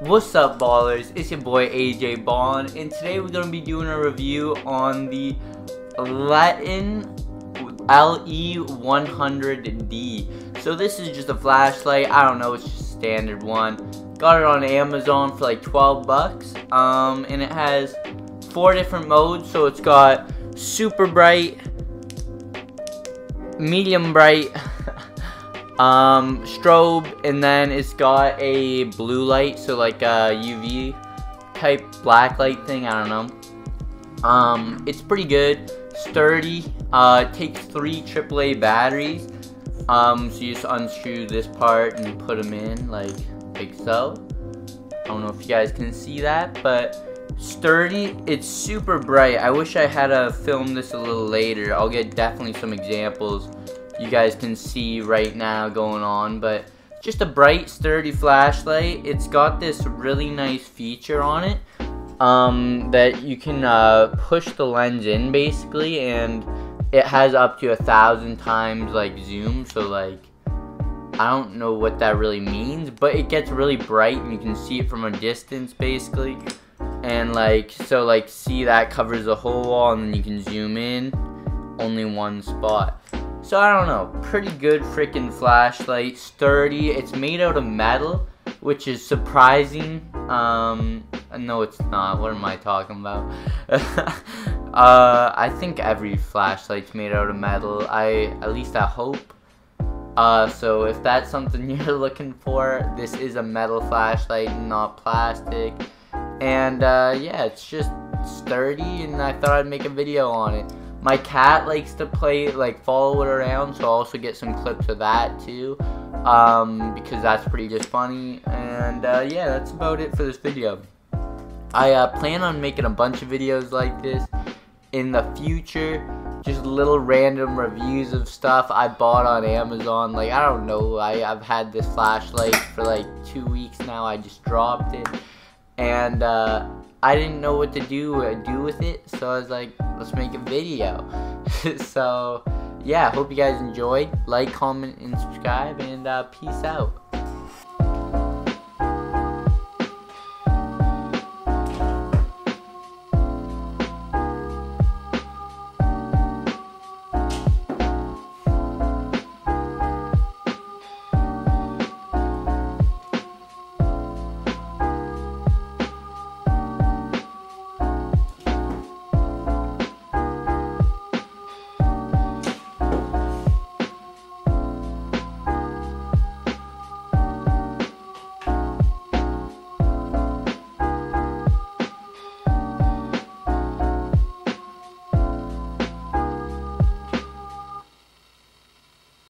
What's up ballers, it's your boy AJ Ballin and today we're going to be doing a review on the LETION LE100D. So this is just a flashlight, I don't know, it's just standard one. Got it on Amazon for like 12 bucks. Um, and it has four different modes, so it's got super bright, medium bright, um, strobe, and then it's got a blue light, so like a UV type black light thing, I don't know. Um, it's pretty good, sturdy, uh, takes three AAA batteries, um, so you just unscrew this part and put them in, like, like so. I don't know if you guys can see that, but sturdy, it's super bright. I wish I had to film this a little later. I'll get definitely some examples you guys can see right now going on, but just a bright, sturdy flashlight. It's got this really nice feature on it um, that you can uh, push the lens in basically, and it has up to a thousand times like zoom. So like, I don't know what that really means, but it gets really bright and you can see it from a distance basically. And like, so like, see that covers the whole wall, and then you can zoom in only one spot. So I don't know, pretty good freaking flashlight, sturdy. It's made out of metal, which is surprising. Um, no, it's not. What am I talking about? uh, I think every flashlight's made out of metal. I at least I hope. Uh, so if that's something you're looking for, this is a metal flashlight, not plastic. And uh, yeah, it's just sturdy, and I thought I'd make a video on it. My cat likes to play, like, follow it around, so I'll also get some clips of that, too. Um, because that's pretty just funny. And, uh, yeah, that's about it for this video. I uh, plan on making a bunch of videos like this in the future. Just little random reviews of stuff I bought on Amazon. Like, I don't know, I, I've had this flashlight for, like, two weeks now. I just dropped it. And, uh, I didn't know what to do uh, do with it, so I was like, let's make a video. so, yeah, hope you guys enjoyed. Like, comment, and subscribe, and uh, peace out.